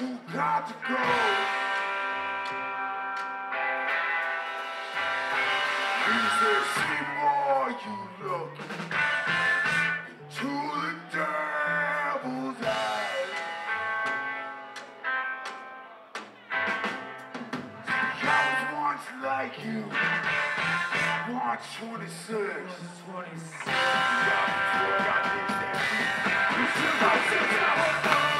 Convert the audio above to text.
you got to go. Lisa Seymour, you look into the devil's eyes. I was once like you. March 26. 26. Yeah, I got this. You should have